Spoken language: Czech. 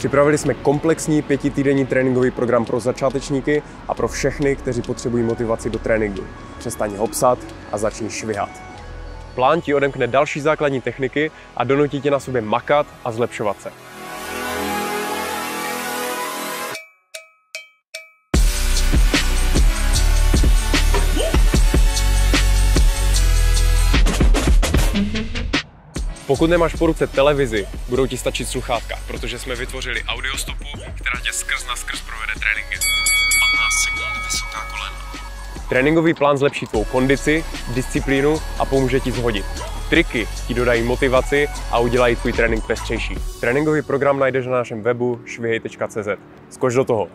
Připravili jsme komplexní pětitýdenní tréninkový program pro začátečníky a pro všechny, kteří potřebují motivaci do tréninku. Přestaň hopsat a začni švihat. Plán ti odemkne další základní techniky a donutí tě na sobě makat a zlepšovat se. Pokud nemáš po ruce televizi, budou ti stačit sluchátka, protože jsme vytvořili audiostopu, která tě skrz na skrz provede tréninky. 15 sekund vysoká kolena. Tréninkový plán zlepší tvou kondici, disciplínu a pomůže ti zhodit. Triky ti dodají motivaci a udělají tvůj trénink pestřejší. Tréninkový program najdeš na našem webu švihej.cz. Skoč do toho!